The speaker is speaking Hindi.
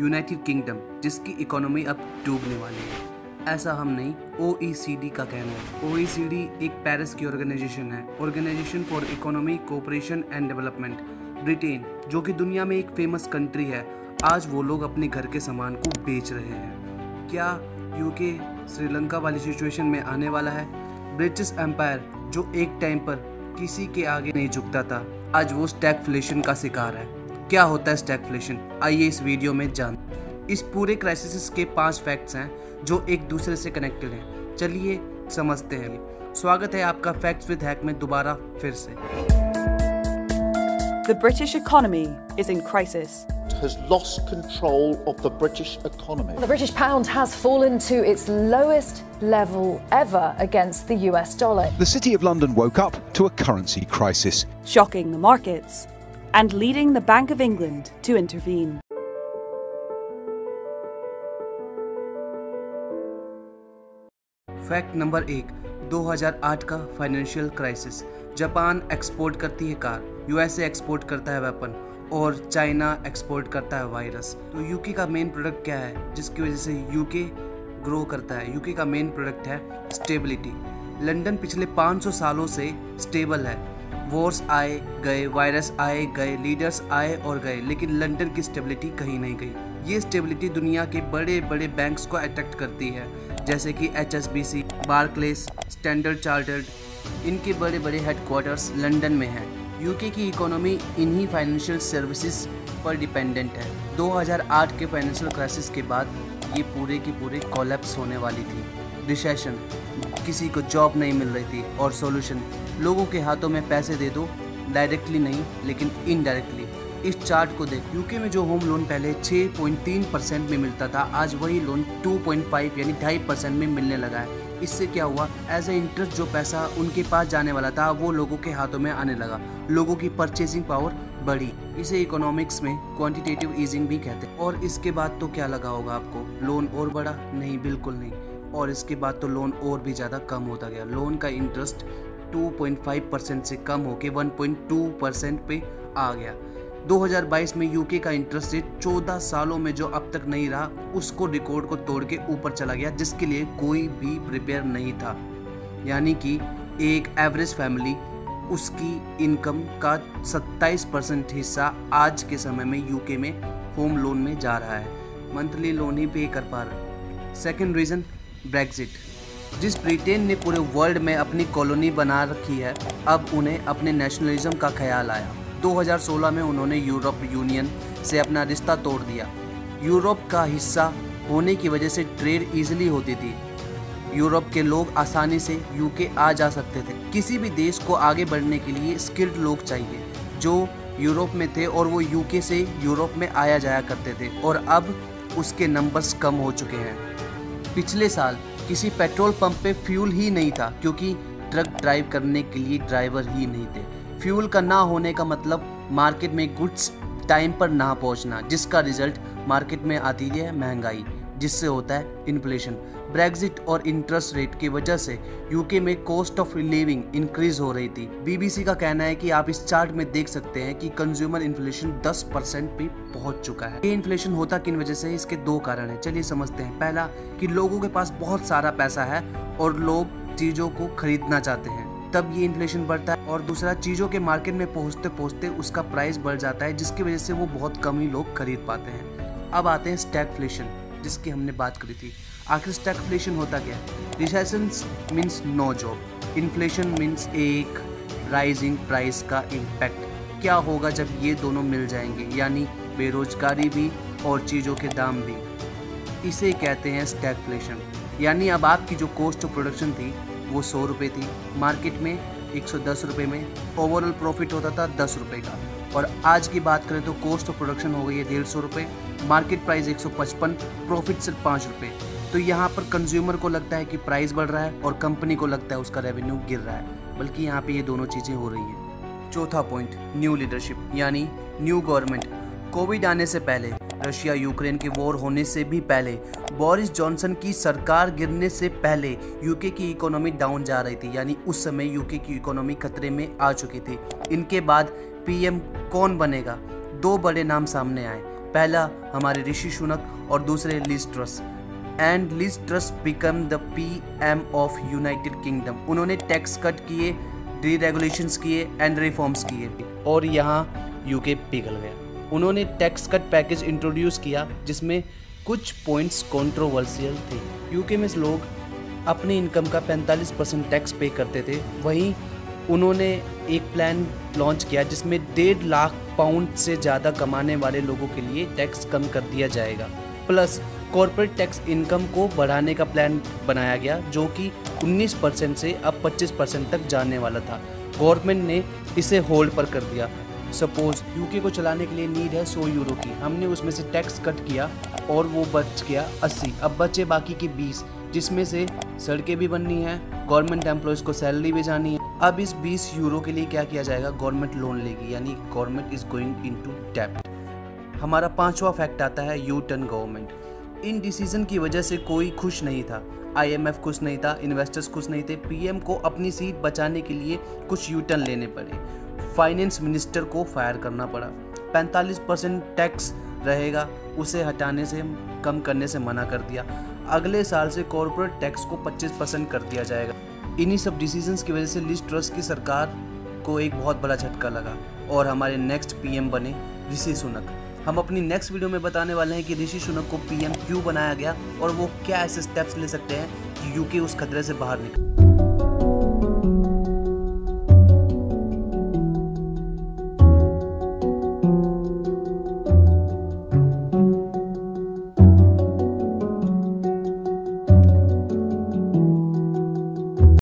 यूनाइटेड किंगडम, जिसकी इकोनॉमी अब डूबने वाली है। ऐसा हम नहीं ओ का कहना है। ओ एक पेरिस की ऑर्गेनाइजेशन है। Organisation for economy, cooperation and development. Britain, जो कि दुनिया में एक फ़ेमस कंट्री है, आज वो लोग अपने घर के सामान को बेच रहे हैं। क्या यूके, श्रीलंका वाली सिचुएशन में आने वाला है? ब्रिटिश एम्पायर, जो एक टाइम पर किसी के आगे नहीं झुकता था, आज वो स्टैगफ्लेशन का शिकार है। क्या होता है स्टैगफ्लेशन आइए इस वीडियो में जान इस पूरे क्राइसिस के पाँच फैक्ट्स हैं जो एक दूसरे से कनेक्टेड हैं चलिए समझते हैं स्वागत है आपका फैक्ट्स विद हैक में दोबारा फिर से The British economy is in crisis. has lost control of the British economy. The British pound has fallen to its lowest level ever against the US dollar. The City of London woke up to a currency crisis. shocking the markets and leading the Bank of England to intervene. Fact number एक 2008 का फाइनेंशियल क्राइसिस जापान एक्सपोर्ट करती है कार यूएसए एक्सपोर्ट करता है वेपन और चाइना एक्सपोर्ट करता है वायरस तो यूके का मेन प्रोडक्ट क्या है, जिसकी वजह से यूके ग्रो करता है? यूके का मेन प्रोडक्ट है स्टेबिलिटी लंदन पिछले 500 सालों से स्टेबल है वॉर्स आए, गए वायरस आए, गए लीडर्स आए और गए, लेकिन लंदन की स्टेबिलिटी कहीं नहीं गई। ये स्टेबिलिटी दुनिया के बड़े बड़े बैंक्स को अट्रैक्ट करती है, जैसे कि H S B C Barclays Standard Chartered इनके बड़े बड़े हेडक्वार्टर्स लंदन में हैं। यूके की इकोनॉमी इन्हीं फाइनेंशियल सर्विसेज़ पर डिपेंडेंट है। 2008 के फाइनेंशियल क्राइसिस के बाद ये पूरे के पूरे कोलैप्स होने वाली थी। रिसेशन किसी को जॉब नहीं मिल रही थी और सॉल्यूशन लोगों के हाथों में पैसे दे दो डायरेक्टली नहीं, लेकिन इनडायरेक्टली इस चार्ट को देख यूके में जो होम लोन पहले 6.3 परसेंट में मिलता था, आज वही लोन 2.5 यानी ढाई परसेंट में मिलने लगा है। इससे क्या हुआ एज ए इंटरेस्ट जो पैसा उनके पास जाने वाला था, वो लोगों के हाथों में आने लगा। लोगों की परचेसिंग पावर बढ़ी। इसे इकोनॉमिक्स में क्वांटिटेटिव ईजिंग भी कहते हैं। और इसके बाद तो क्या लगा होगा आपको? लोन और बढ़ा? नहीं, बिल्कुल नहीं। और इसके बाद तो लोन और भी ज़्यादा कम होता गया। लोन का इंटरेस्ट 2.5 परसेंट से कम होकर 1.2 परसेंट पे आ गया। 2022 में यूके का इंटरेस्ट रेट 14 सालों में जो अब तक नहीं रहा, उसको रिकॉर्ड को तोड़ के ऊपर चला गया, जिसके लिए कोई भी प्रिपेयर नहीं था। यानी कि एक एवरेज फैमिली उसकी इनकम का 27 परसेंट हिस्सा आज के समय में यूके में होम लोन में जा रहा है। मंथली लोन ही पे कर पा रहा है। सेकेंड रीज़न ब्रेग्जिट जिस ब्रिटेन ने पूरे वर्ल्ड में अपनी कॉलोनी बना रखी है, अब उन्हें अपने नेशनलिज्म का ख्याल आया। 2016 में उन्होंने यूरोप यूनियन से अपना रिश्ता तोड़ दिया। यूरोप का हिस्सा होने की वजह से ट्रेड इजीली होती थी। यूरोप के लोग आसानी से यूके आ जा सकते थे। किसी भी देश को आगे बढ़ने के लिए स्किल्ड लोग चाहिए, जो यूरोप में थे और वो यूके से यूरोप में आया जाया करते थे। और अब उसके नंबर्स कम हो चुके हैं। पिछले साल किसी पेट्रोल पंप पे फ्यूल ही नहीं था, क्योंकि ट्रक ड्राइव करने के लिए ड्राइवर ही नहीं थे। फ्यूल का ना होने का मतलब मार्केट में गुड्स टाइम पर ना पहुँचना, जिसका रिज़ल्ट मार्केट में आती है महँगाई। जिससे होता है इन्फ्लेशन ब्रेग्जिट और इंटरेस्ट रेट की वजह से यूके में कॉस्ट ऑफ़ लिविंग इंक्रीज हो रही थी. बीबीसी का कहना है कि आप इस चार्ट में देख सकते हैं कि कंज्यूमर इन्फ्लेशन 10 परसेंट भी पहुँच चुका है. ये इन्फ्लेशन होता किन वजह से इसके दो कारण है। चलिए समझते हैं। पहला, कि लोगों के पास बहुत सारा पैसा है और लोग चीज़ों को खरीदना चाहते हैं। तब ये इन्फ्लेशन बढ़ता है। और दूसरा, चीज़ों के मार्केट में पहुँचते पहुँचते उसका प्राइस बढ़ जाता है, जिसकी वजह से वो बहुत कम ही लोग खरीद पाते हैं। अब आते हैं स्टैगफ्लेशन जिसकी हमने बात करी थी। आखिर स्टैगफ्लेशन होता क्या है? Recession means no job inflation means एक राइजिंग प्राइस का इम्पैक्ट क्या होगा जब ये दोनों मिल जाएँगे? यानी बेरोजगारी भी और चीज़ों के दाम भी। इसे कहते हैं स्टैगफ्लेशन यानी अब आपकी जो कॉस्ट ऑफ़ प्रोडक्शन थी, वो सौ रुपये थी। मार्केट में एक सौ दस रुपये में ओवरऑल प्रॉफिट होता था दस रुपये का। और आज की बात करें तो कॉस्ट ऑफ़ प्रोडक्शन हो गई है डेढ़ सौ रुपये मार्केट प्राइस एक सौ पचपन प्रॉफिट सिर्फ़ पाँच रुपये तो यहाँ पर कंज्यूमर को लगता है कि प्राइस बढ़ रहा है और कंपनी को लगता है उसका रेवेन्यू गिर रहा है, बल्कि यहाँ पे ये दोनों चीज़ें हो रही हैं। चौथा पॉइंट न्यू लीडरशिप यानी न्यू गवर्नमेंट कोविड आने से पहले, रशिया यूक्रेन के वॉर होने से भी पहले बोरिस जॉनसन की सरकार गिरने से पहले यूके की इकोनॉमी डाउन जा रही थी, यानी उस समय यूके की इकोनॉमी खतरे में आ चुकी थी। इनके बाद पीएम कौन बनेगा? दो बड़े नाम सामने आए। पहला हमारे ऋषि सुनक और दूसरे Liz Truss and Liz Truss become the P M of United Kingdom उन्होंने टैक्स कट किए डी रेगुलेशंस किए एंड रिफॉर्म्स किए। और यहाँ यूके पिघल गया। उन्होंने टैक्स कट पैकेज इंट्रोड्यूस किया, जिसमें कुछ पॉइंट्स कंट्रोवर्शियल थे। यूके में लोग अपनी इनकम का 45 परसेंट टैक्स पे करते थे। वहीं उन्होंने एक प्लान लॉन्च किया जिसमें डेढ़ लाख पाउंड से ज़्यादा कमाने वाले लोगों के लिए टैक्स कम कर दिया जाएगा। प्लस कॉरपोरेट टैक्स इनकम को बढ़ाने का प्लान बनाया गया, जो कि 19 परसेंट से अब 25 परसेंट तक जाने वाला था। गवर्नमेंट ने इसे होल्ड पर कर दिया। सपोज़ यूके को चलाने के लिए नीड है 100 यूरो की। हमने उसमें से टैक्स कट किया और वो बच गया 80 अब बचे बाकी की 20 जिसमें से सड़कें भी बननी है गवर्नमेंट एम्प्लॉयज़ को सैलरी भी जानी है। अब इस 20 यूरो के लिए क्या किया जाएगा? गवर्नमेंट लोन लेगी, यानी गवर्नमेंट इज़ गोइंग इनटू डेप्ट हमारा पांचवा फैक्ट आता है U turn government in decision की वजह से कोई खुश नहीं था। आईएमएफ खुश नहीं था इन्वेस्टर्स खुश नहीं थे। पीएम को अपनी सीट बचाने के लिए कुछ यू टर्न लेने पड़े। फाइनेंस मिनिस्टर को फायर करना पड़ा। 45 परसेंट टैक्स रहेगा, उसे हटाने से, कम करने से मना कर दिया। अगले साल से कॉरपोरेट टैक्स को 25 परसेंट कर दिया जाएगा। इन्हीं सब डिसीजंस की वजह से लिस्ट ट्रस्ट की सरकार को एक बहुत बड़ा झटका लगा और हमारे नेक्स्ट पीएम बने ऋषि सुनक। हम अपनी नेक्स्ट वीडियो में बताने वाले हैं कि ऋषि सुनक को पीएम क्यों बनाया गया और वो क्या ऐसे स्टेप्स ले सकते हैं कि यूके उस खतरे से बाहर निकले।